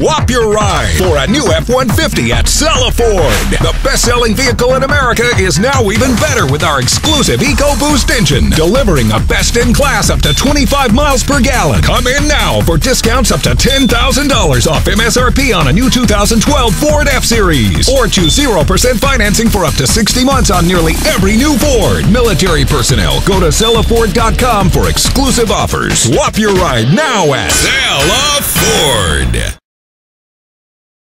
Swap your ride for a new F-150 at Cella Ford. The best-selling vehicle in America is now even better with our exclusive EcoBoost engine, delivering a best-in-class up to 25 miles per gallon. Come in now for discounts up to $10,000 off MSRP on a new 2012 Ford F-Series. Or choose 0% financing for up to 60 months on nearly every new Ford. Military personnel, go to CellaFord.com for exclusive offers. Swap your ride now at Cella Ford.